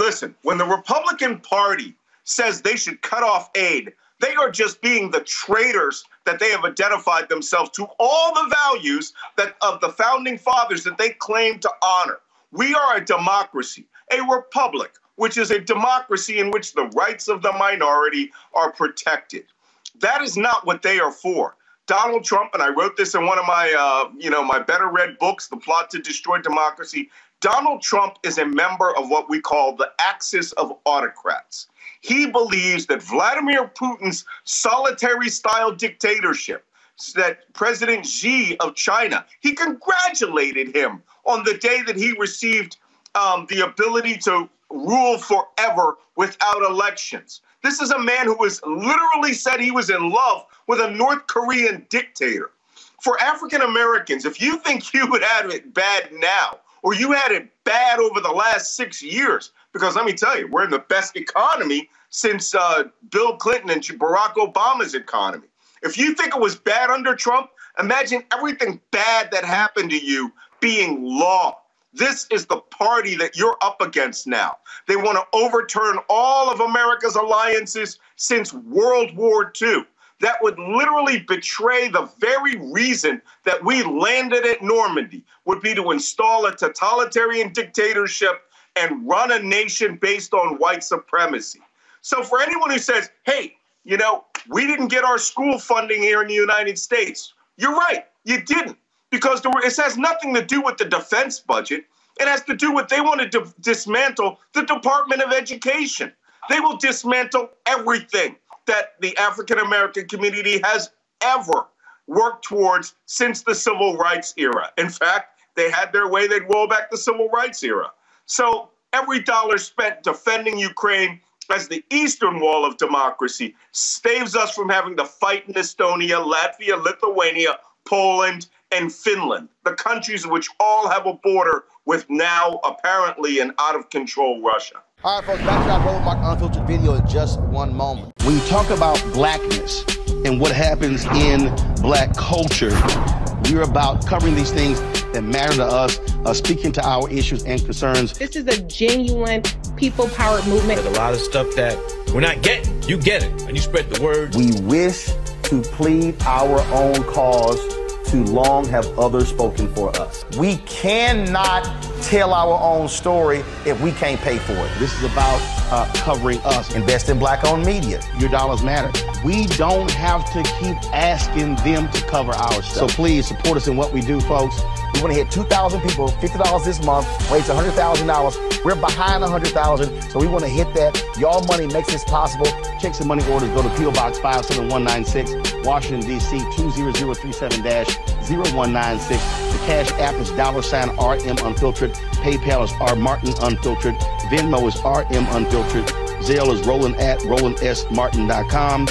listen, when the Republican Party says they should cut off aid, they are just being the traitors that they have identified themselves to all the values that of the founding fathers that they claim to honor. We are a democracy, a republic, which is a democracy in which the rights of the minority are protected. That is not what they are for. Donald Trump, and I wrote this in one of my, uh, you know, my better read books, The Plot to Destroy Democracy. Donald Trump is a member of what we call the axis of autocrats. He believes that Vladimir Putin's solitary style dictatorship, that President Xi of China, he congratulated him on the day that he received um, the ability to rule forever without elections. This is a man who has literally said he was in love with a North Korean dictator. For African Americans, if you think you would have it bad now, or you had it bad over the last six years, because let me tell you, we're in the best economy since uh, Bill Clinton and Barack Obama's economy. If you think it was bad under Trump, imagine everything bad that happened to you being law. This is the party that you're up against now. They want to overturn all of America's alliances since World War II. That would literally betray the very reason that we landed at Normandy, would be to install a totalitarian dictatorship and run a nation based on white supremacy. So for anyone who says, hey, you know, we didn't get our school funding here in the United States, you're right, you didn't. Because it has nothing to do with the defense budget. It has to do with they want to di- dismantle the Department of Education. They will dismantle everything that the African American community has ever worked towards since the civil rights era. In fact, they had their way, they'd roll back the civil rights era. So every dollar spent defending Ukraine as the eastern wall of democracy saves us from having to fight in Estonia, Latvia, Lithuania, Poland, and Finland, the countries which all have a border with now apparently an out of control Russia. All right, folks, back to our Roland Martin Unfiltered video in just one moment. When you talk about blackness and what happens in black culture, we're about covering these things that matter to us, uh, speaking to our issues and concerns. This is a genuine people powered movement. There's a lot of stuff that we're not getting. You get it, and you spread the word. We wish to plead our own cause too long have others spoken for us. We cannot tell our own story if we can't pay for it. This is about uh, covering us. Invest in black owned media. Your dollars matter. We don't have to keep asking them to cover our stuff. So please support us in what we do, folks. We want to hit 2,000 people, $50 this month, raise $100,000. We're behind 100,000, so we want to hit that. Y'all money makes this possible. Checks and money orders go to PO Box 57196, Washington, D.C. 20037-0196. The Cash App is dollar sign RM Unfiltered. PayPal is R Martin Unfiltered. Venmo is RM Unfiltered. Zelle is Roland at RolandSMartin.com.